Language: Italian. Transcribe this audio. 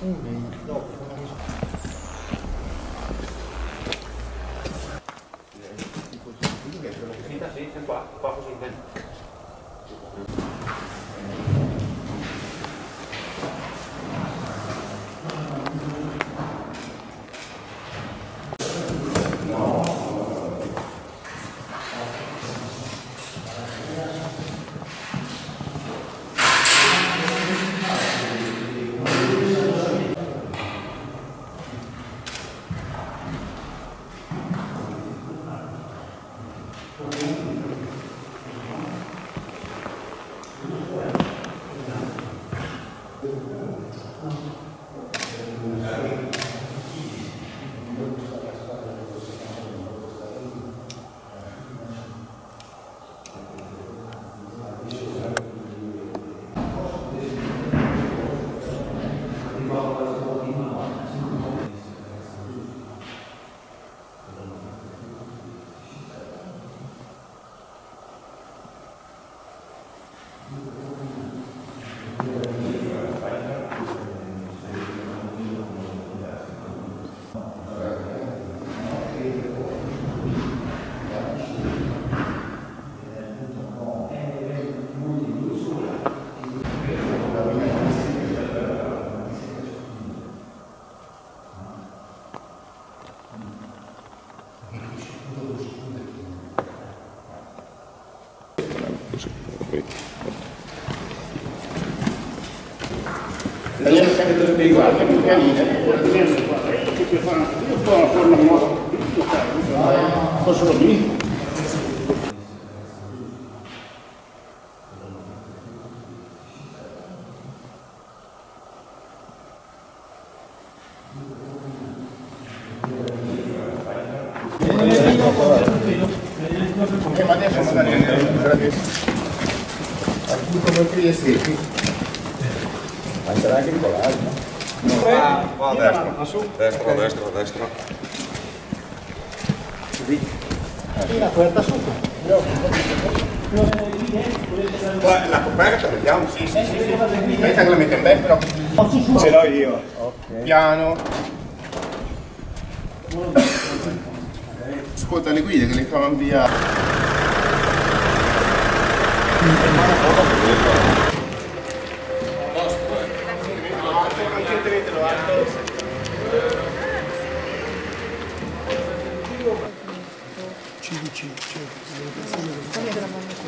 Quinta, seis, Thank mm -hmm. you. Tagliare sempre tutte uguali, più carine. Io ho una forma nuova, posso lì? Eh, ma adesso magari adesso. Appunto per Trieste. Andrà anche con l'altro. Va, va a destra. Destra, destra, destra. La puerta sotto. Qua, La coperta vediamo? Sì, sì, sì. Aspetta che la metto in bene però. Ce l'ho io. Piano. Ascolta le guide che le cavano via. Tiro, tiro, tiro. Tá me gravando aqui.